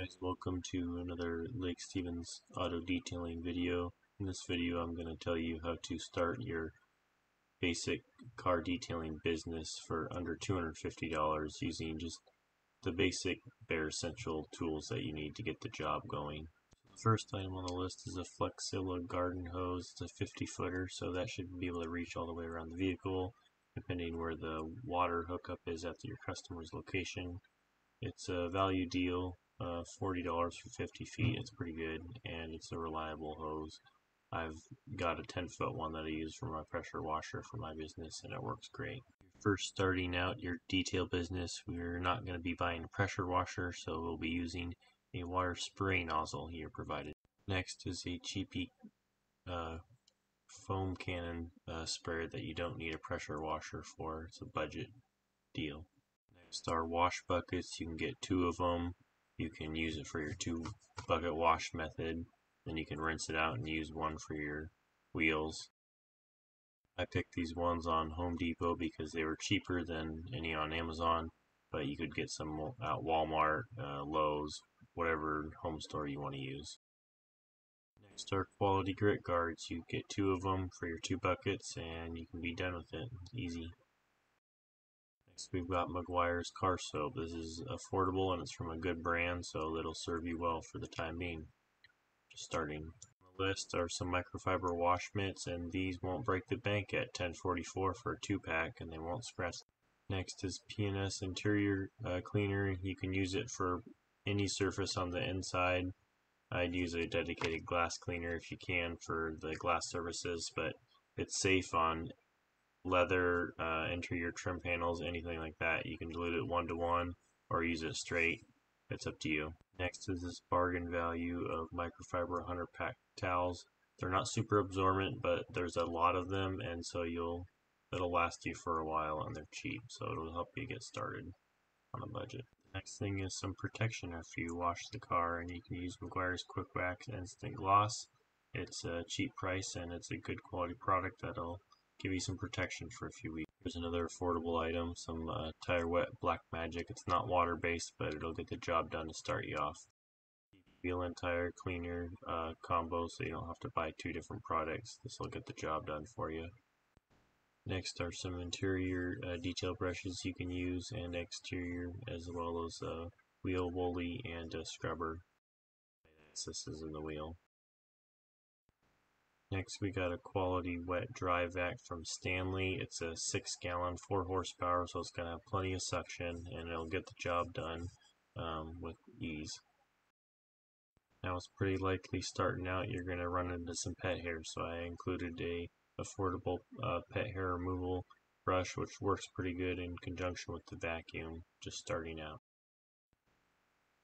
guys, welcome to another Lake Stevens auto detailing video. In this video I'm going to tell you how to start your basic car detailing business for under $250 using just the basic bare essential tools that you need to get the job going. The first item on the list is a Flexzilla garden hose. It's a 50 footer so that should be able to reach all the way around the vehicle depending where the water hookup is at your customer's location. It's a value deal, uh, $40 for 50 feet. It's pretty good and it's a reliable hose. I've got a 10 foot one that I use for my pressure washer for my business and it works great. First starting out your detail business, we're not going to be buying a pressure washer so we'll be using a water spray nozzle here provided. Next is a cheapy uh, foam cannon uh, sprayer that you don't need a pressure washer for. It's a budget deal. Next are wash buckets. You can get two of them. You can use it for your two bucket wash method. Then you can rinse it out and use one for your wheels. I picked these ones on Home Depot because they were cheaper than any on Amazon, but you could get some at Walmart, uh, Lowe's, whatever home store you want to use. Next are quality grit guards. You get two of them for your two buckets and you can be done with it. Easy. Next we've got Meguiar's car soap. This is affordable and it's from a good brand so it'll serve you well for the time being. Just starting. On the list are some microfiber wash mitts and these won't break the bank at 1044 for a two pack and they won't scratch. Next is P&S interior uh, cleaner. You can use it for any surface on the inside I'd use a dedicated glass cleaner if you can for the glass surfaces, but it's safe on leather, uh, interior trim panels, anything like that. You can dilute it one to one or use it straight. It's up to you. Next is this bargain value of microfiber 100 pack towels. They're not super absorbent, but there's a lot of them, and so you'll it'll last you for a while, and they're cheap, so it'll help you get started on a budget. Next thing is some protection after you wash the car and you can use Meguiar's Quik Wax Instant Gloss. It's a cheap price and it's a good quality product that'll give you some protection for a few weeks. Here's another affordable item, some uh, Tire Wet Black Magic. It's not water based but it'll get the job done to start you off. Wheel and tire cleaner uh, combo so you don't have to buy two different products. This will get the job done for you. Next are some interior uh, detail brushes you can use and exterior as well as a wheel woolly and scrubber. This is in the wheel. Next we got a quality wet dry vac from Stanley. It's a 6 gallon 4 horsepower so it's going to have plenty of suction and it'll get the job done um, with ease. Now it's pretty likely starting out you're going to run into some pet hair so I included a affordable uh, pet hair removal brush which works pretty good in conjunction with the vacuum just starting out.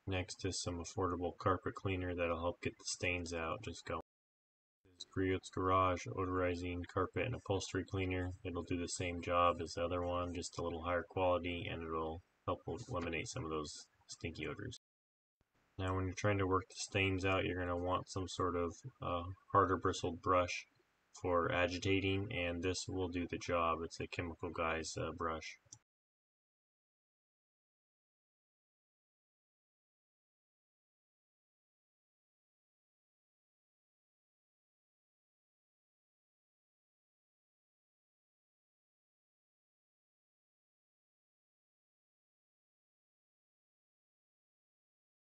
Next is some affordable carpet cleaner that'll help get the stains out just go. This Garage odorizing carpet and upholstery cleaner. It'll do the same job as the other one just a little higher quality and it'll help eliminate some of those stinky odors. Now when you're trying to work the stains out you're going to want some sort of uh, harder bristled brush for agitating and this will do the job. It's a chemical guys uh, brush.